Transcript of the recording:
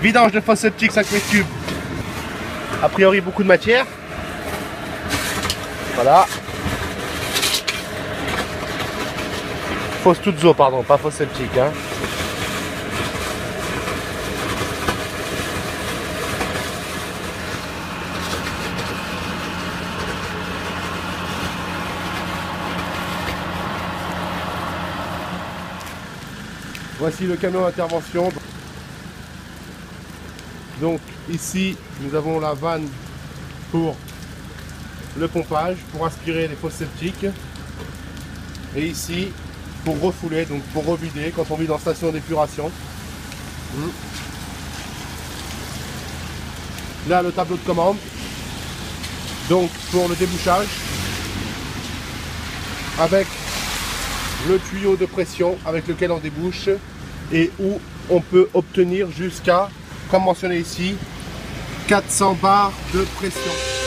Vidange de fosse septique 5 mètres cubes. A priori beaucoup de matière. Voilà. Fosse toutes eaux, pardon, pas fosse septique. Hein. Voici le camion d'intervention. Donc ici, nous avons la vanne pour le pompage, pour aspirer les fosses septiques. Et ici, pour refouler, donc pour revider quand on vit dans station d'épuration. Hmm. Là, le tableau de commande. Donc pour le débouchage, avec le tuyau de pression avec lequel on débouche et où on peut obtenir jusqu'à, comme mentionné ici, 400 bars de pression.